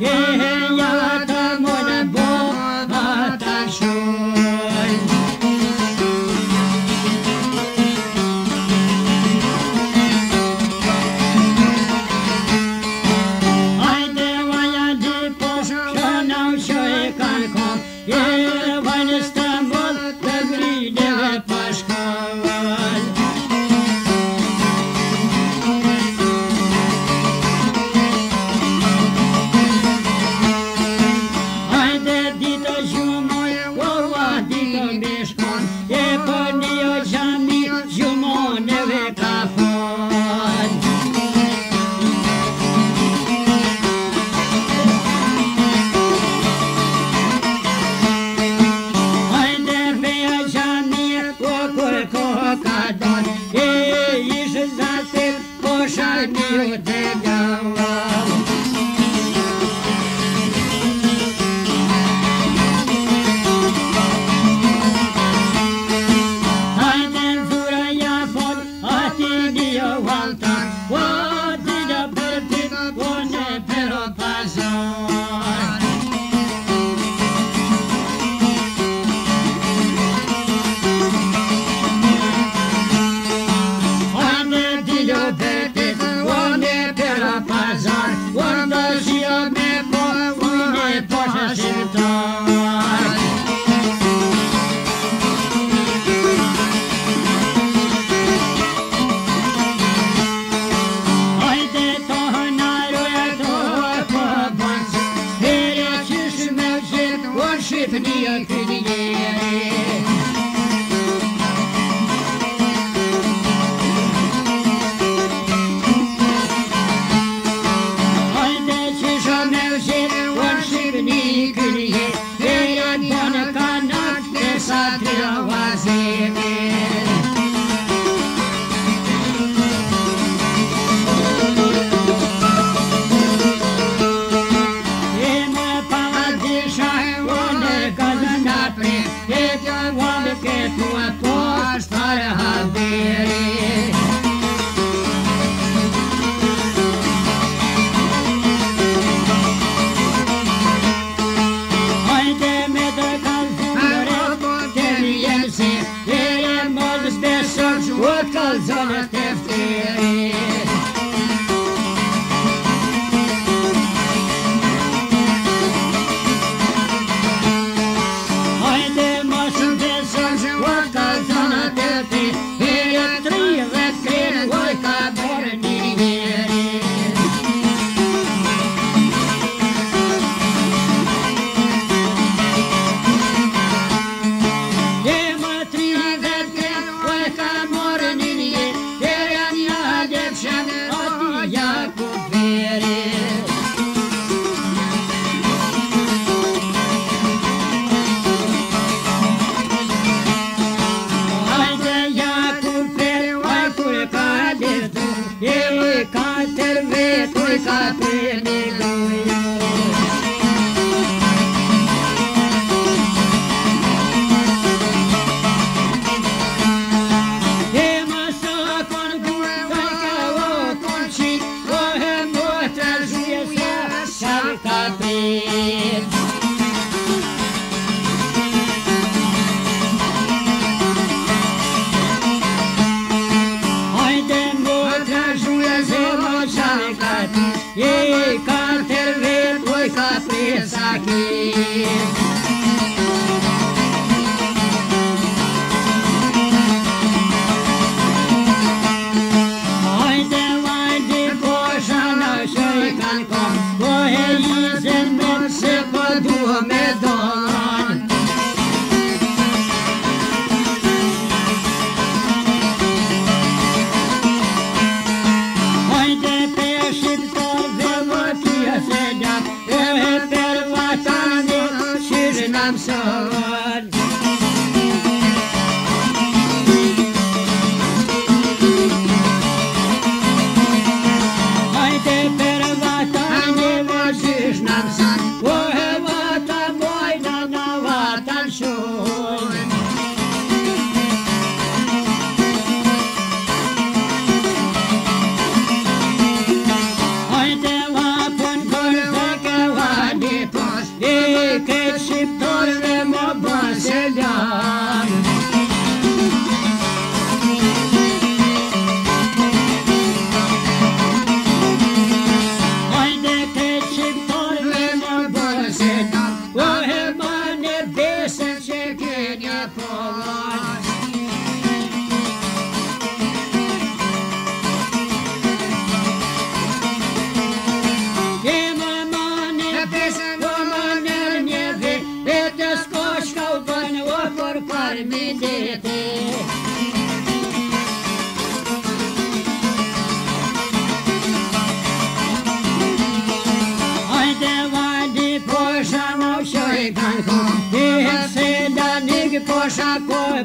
vata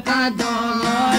poșa